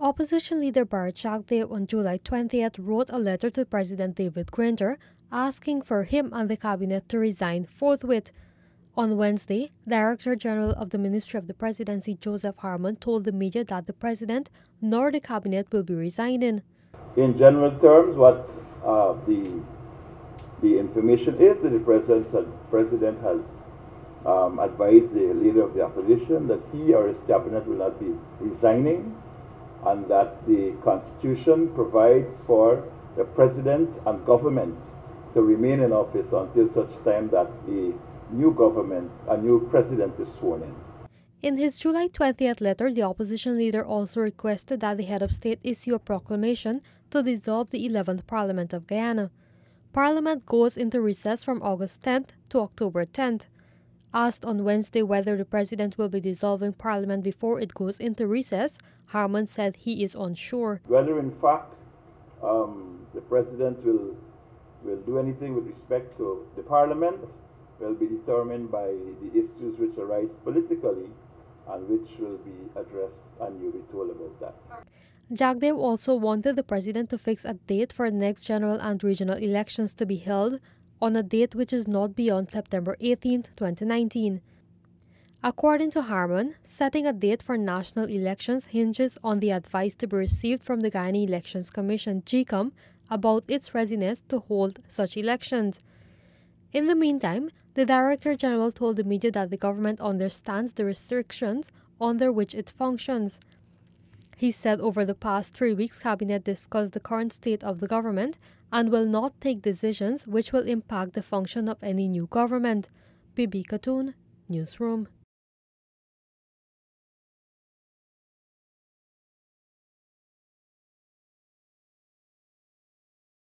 Opposition leader Bharrat Jagdeo on July 20th wrote a letter to President David Granger asking for him and the cabinet to resign forthwith. On Wednesday, Director General of the Ministry of the Presidency Joseph Harmon told the media that the president nor the cabinet will be resigning. In general terms, what uh, the the information is that the president, president has um, advised the leader of the opposition that he or his cabinet will not be resigning and that the constitution provides for the president and government to remain in office until such time that a new government, a new president is sworn in. In his July 20th letter, the opposition leader also requested that the head of state issue a proclamation to dissolve the 11th Parliament of Guyana. Parliament goes into recess from August 10th to October 10th. Asked on Wednesday whether the president will be dissolving Parliament before it goes into recess, Harmon said he is unsure. Whether in fact um, the president will will do anything with respect to the Parliament will be determined by the issues which arise politically and which will be addressed and you'll be told about that. Jagdeo also wanted the president to fix a date for the next general and regional elections to be held on a date which is not beyond September 18, 2019. According to Harmon, setting a date for national elections hinges on the advice to be received from the Guyana Elections Commission GECOM about its readiness to hold such elections. In the meantime, the Director General told the media that the government understands the restrictions under which it functions. He said over the past three weeks, Cabinet discussed the current state of the government and will not take decisions which will impact the function of any new government. Bibi Khatoon, Newsroom.